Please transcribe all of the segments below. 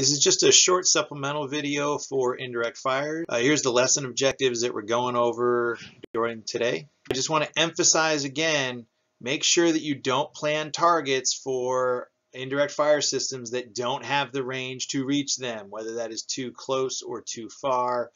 This is just a short supplemental video for indirect fire. Uh, here's the lesson objectives that we're going over during today. I just want to emphasize again, make sure that you don't plan targets for indirect fire systems that don't have the range to reach them, whether that is too close or too far.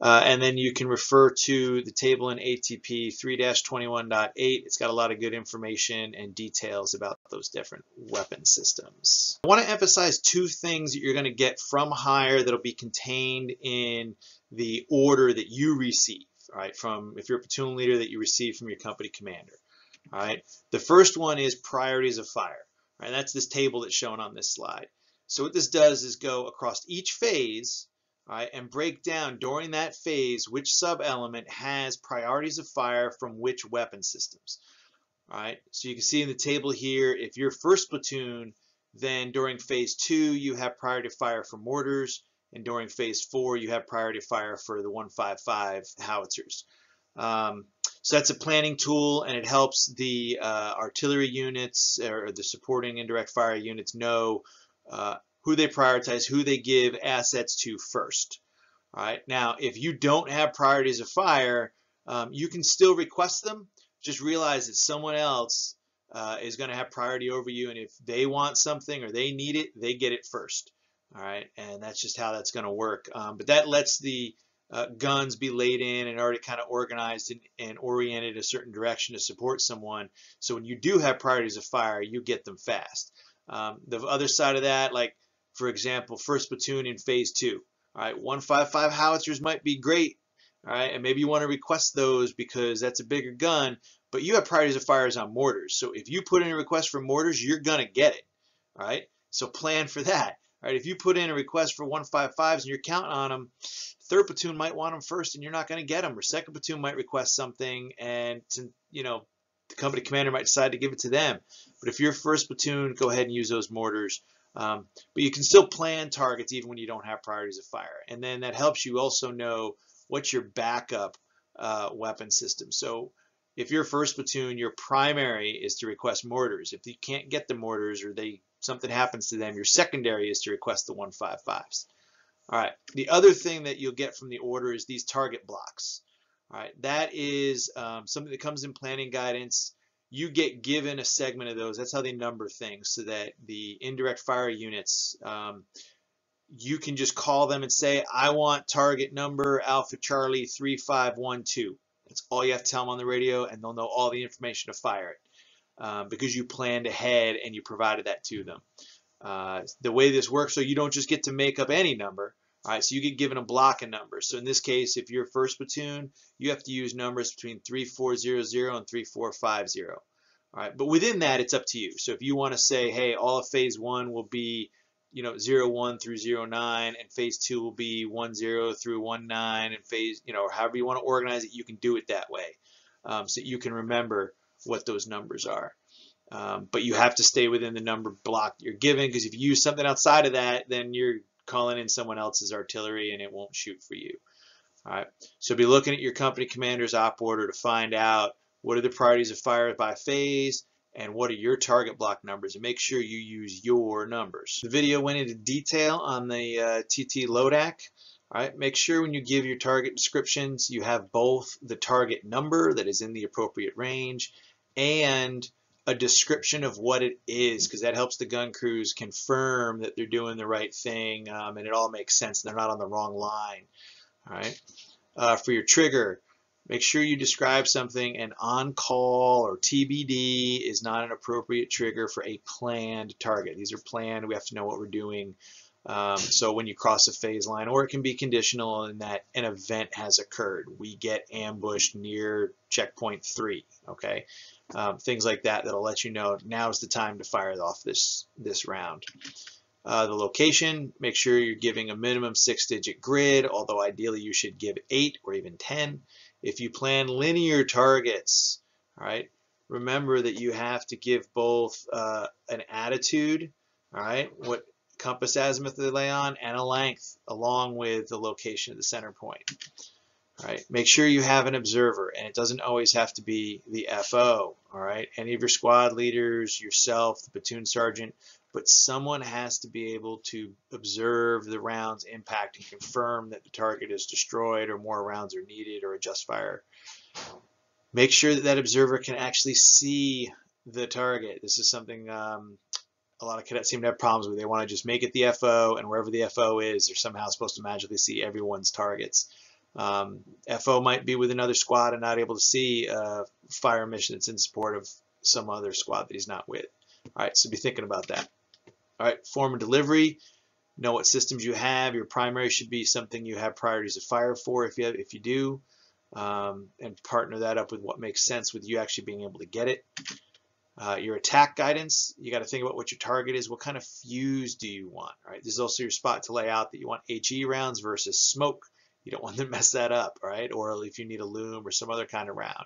Uh, and then you can refer to the table in ATP 3-21.8. It's got a lot of good information and details about those different weapon systems. I want to emphasize two things that you're going to get from higher that'll be contained in the order that you receive, all right, from if you're a platoon leader that you receive from your company commander. All right. The first one is priorities of fire. All right, that's this table that's shown on this slide. So what this does is go across each phase right, and break down during that phase which sub-element has priorities of fire from which weapon systems. All right, so you can see in the table here, if you're first platoon, then during phase two, you have priority fire for mortars, and during phase four, you have priority fire for the 155 howitzers. Um, so that's a planning tool, and it helps the uh, artillery units or the supporting indirect fire units know uh, who they prioritize, who they give assets to first. All right. Now, if you don't have priorities of fire, um, you can still request them. Just realize that someone else uh, is going to have priority over you, and if they want something or they need it, they get it first. All right, and that's just how that's going to work. Um, but that lets the uh, guns be laid in and already kind of organized and, and, oriented a certain direction to support someone. So when you do have priorities of fire, you get them fast. Um, the other side of that, like for example, first platoon in phase two. All right, 155 howitzers might be great. All right, and maybe you want to request those because that's a bigger gun, but you have priorities of fires on mortars. So if you put in a request for mortars, you're going to get it. All right, so plan for that. All right, if you put in a request for 155s and you're counting on them, third platoon might want them first and you're not going to get them, or second platoon might request something and, to, you know, the company commander might decide to give it to them. But if you're first platoon, go ahead and use those mortars. Um, but you can still plan targets even when you don't have priorities of fire. And then that helps you also know what's your backup uh, weapon system. So if you're first platoon, your primary is to request mortars. If you can't get the mortars or they something happens to them, your secondary is to request the 155s. All right. The other thing that you'll get from the order is these target blocks. All right. That is um, something that comes in planning guidance you get given a segment of those. That's how they number things so that the indirect fire units, um, you can just call them and say, I want target number Alpha Charlie 3512. That's all you have to tell them on the radio and they'll know all the information to fire it um, because you planned ahead and you provided that to them. Uh, the way this works, so you don't just get to make up any number. All right, so you get given a block of numbers. So in this case, if you're first platoon, you have to use numbers between 3400 and 3450. All right, but within that, it's up to you. So if you want to say, hey, all of phase one will be, you know, 01 through 09, and phase two will be 10 through 19, and phase, you know, however you want to organize it, you can do it that way. Um, so you can remember what those numbers are. Um, but you have to stay within the number block you're given because if you use something outside of that, then you're calling in someone else's artillery and it won't shoot for you. All right, so be looking at your company commander's op order to find out what are the priorities of fire by phase and what are your target block numbers and make sure you use your numbers. The video went into detail on the uh, TT LODAC. All right, make sure when you give your target descriptions you have both the target number that is in the appropriate range and a description of what it is because that helps the gun crews confirm that they're doing the right thing um, and it all makes sense. And they're not on the wrong line. All right. Uh, for your trigger, make sure you describe something and on call or TBD is not an appropriate trigger for a planned target. These are planned. We have to know what we're doing. Um, so when you cross a phase line, or it can be conditional in that an event has occurred. We get ambushed near checkpoint three. Okay um, things like that that'll let you know now's the time to fire off this this round. Uh, the location, make sure you're giving a minimum six digit grid, although ideally you should give eight or even 10. If you plan linear targets, all right, remember that you have to give both uh, an attitude, all right, what compass azimuth they lay on, and a length along with the location of the center point. Right, make sure you have an observer, and it doesn't always have to be the FO. All right, any of your squad leaders, yourself, the platoon sergeant, but someone has to be able to observe the round's impact and confirm that the target is destroyed or more rounds are needed or adjust fire. Make sure that that observer can actually see the target. This is something um, a lot of cadets seem to have problems with. They want to just make it the FO, and wherever the FO is, they're somehow supposed to magically see everyone's targets. Um, FO might be with another squad and not able to see a fire mission that's in support of some other squad that he's not with. All right, so be thinking about that. All right, form and delivery. Know what systems you have. Your primary should be something you have priorities of fire for if you have, if you do, um, and partner that up with what makes sense with you actually being able to get it. Uh, your attack guidance, you got to think about what your target is. What kind of fuse do you want? Right. This is also your spot to lay out that you want HE rounds versus smoke. You don't want to mess that up, right? Or if you need illum or some other kind of round.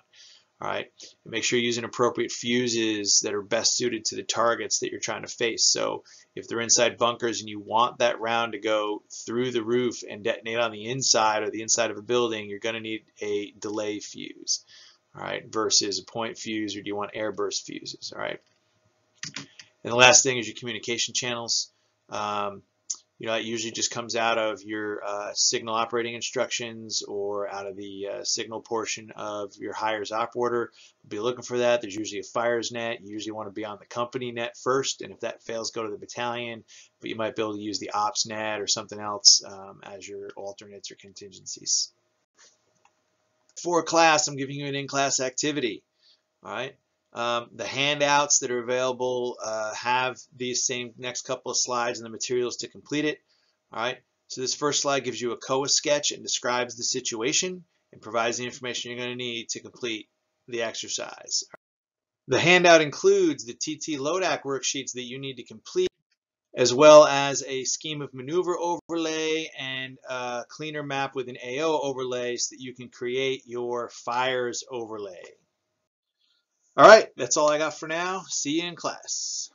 All right. And make sure you're using appropriate fuses that are best suited to the targets that you're trying to face. So if they're inside bunkers and you want that round to go through the roof and detonate on the inside or the inside of a building, you're going to need a delay fuse all right, versus a point fuse, or do you want airburst fuses, all right? And the last thing is your communication channels. Um, you know, it usually just comes out of your uh, signal operating instructions or out of the uh, signal portion of your higher's op order. Be looking for that. There's usually a fires net. You usually want to be on the company net first, and if that fails, go to the battalion. But you might be able to use the ops net or something else um, as your alternates or contingencies for class, I'm giving you an in-class activity. All right. Um, the handouts that are available uh, have these same next couple of slides and the materials to complete it. All right. So this first slide gives you a COA sketch and describes the situation and provides the information you're going to need to complete the exercise. The handout includes the TT LODAC worksheets that you need to complete as well as a scheme of maneuver overlay and a cleaner map with an AO overlay so that you can create your fires overlay. All right, that's all I got for now. See you in class.